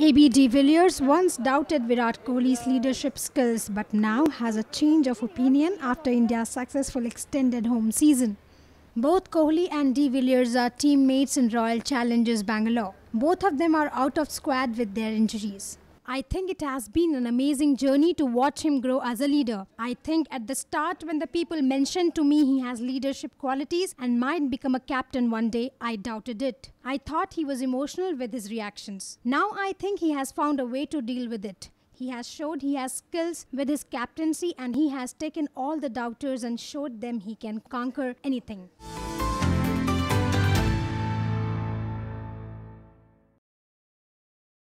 AB de Villiers once doubted Virat Kohli's leadership skills but now has a change of opinion after India's successful extended home season. Both Kohli and de Villiers are teammates in Royal Challengers Bangalore. Both of them are out of squad with their injuries. I think it has been an amazing journey to watch him grow as a leader. I think at the start, when the people mentioned to me he has leadership qualities and might become a captain one day, I doubted it. I thought he was emotional with his reactions. Now I think he has found a way to deal with it. He has showed he has skills with his captaincy and he has taken all the doubters and showed them he can conquer anything.